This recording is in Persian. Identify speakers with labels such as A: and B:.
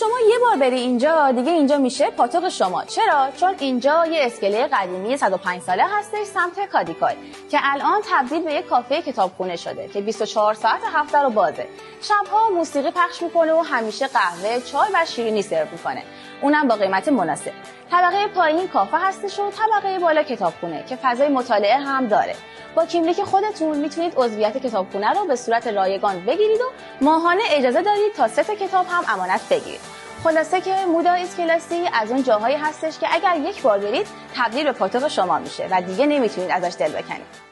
A: شما بری اینجا دیگه اینجا میشه پاتوق شما. چرا؟ چون اینجا یه اسکله قدیمی 105 ساله هستش سمت کادیکای که الان تبدیل به یه کافه کتابخونه شده که 24 ساعت هفته رو بازه. شبها موسیقی پخش می‌کنه و همیشه قهوه چای و شیرینی سرو می‌کنه. اونم با قیمت مناسب. طبقه پایین کافه هستش و طبقه بالا کتابخونه که فضای مطالعه هم داره. با کیملیک خودتون می‌تونید عضویت کتابخونه رو به صورت رایگان بگیرید و ماهانه اجازه دارید تا ست کتاب هم امانت بگیرید. خلاصه که مودا ایز کلاسی از اون جاهایی هستش که اگر یک بار برید تبدیل به پاتوق شما میشه و دیگه نمی‌تونید ازش دل بکنید.